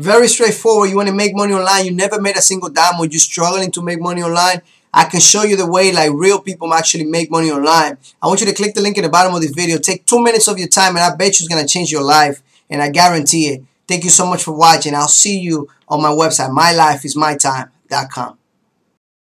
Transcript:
Very straightforward. You want to make money online. You never made a single dime or you're struggling to make money online. I can show you the way like real people actually make money online. I want you to click the link in the bottom of this video. Take two minutes of your time and I bet you it's going to change your life. And I guarantee it. Thank you so much for watching. I'll see you on my website, mylifeismytime.com.